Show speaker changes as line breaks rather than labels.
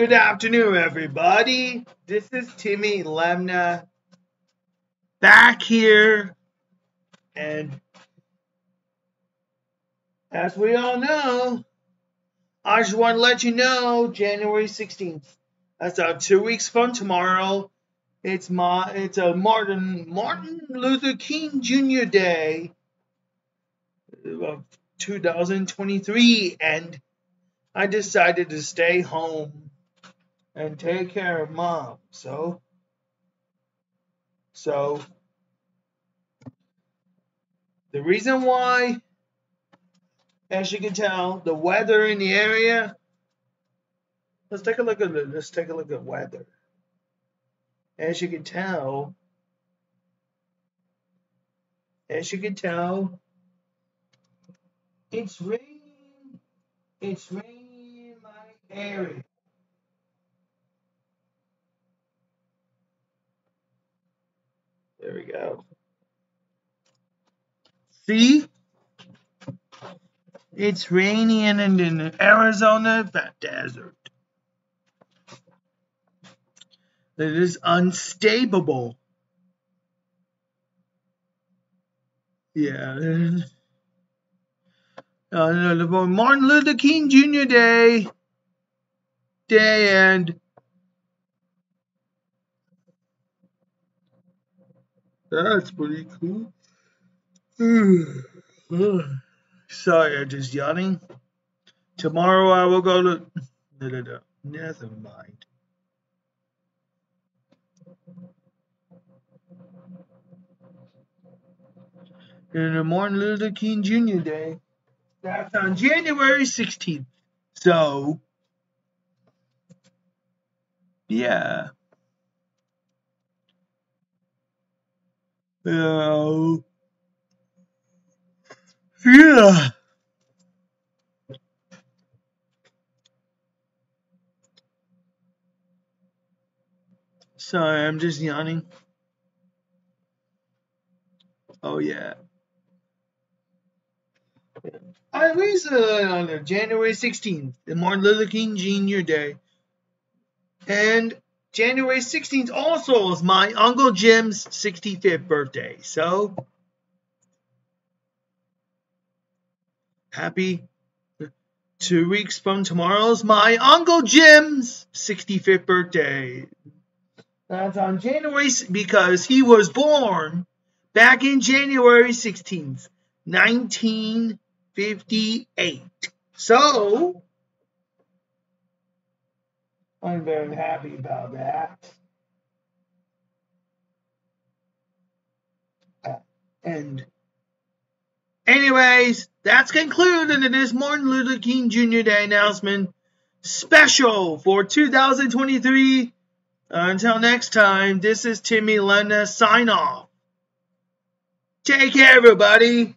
Good afternoon, everybody. This is Timmy Lemnah back here. And as we all know, I just want to let you know January 16th. That's uh, two weeks from tomorrow. It's my it's a Martin Martin Luther King Jr. Day of 2023 and I decided to stay home and take care of mom. So so the reason why as you can tell, the weather in the area let's take a look at let's take a look at weather. As you can tell, as you can tell, it's raining. It's raining in my area. There we go. See? It's raining in Arizona desert. It is unstable. Yeah. Uh, Martin Luther King Jr. Day. Day and that's pretty cool. Sorry, I'm just yawning. Tomorrow I will go to. No, no, no. Never mind. and the Martin Luther King Jr. Day. That's on January 16th. So, yeah. Uh, yeah. Sorry, I'm just yawning. Oh, yeah. I was uh, on January 16th, the Martin Luther King Jr. Day. And January 16th also is my Uncle Jim's 65th birthday. So, happy two weeks from tomorrow is my Uncle Jim's 65th birthday. That's on January because he was born back in January 16th, 1958. So, I'm very happy about that. Uh, and anyways, that's concluded in this Martin Luther King Jr. Day announcement special for 2023. until next time, this is Timmy Lemnah sign off. Take care, everybody.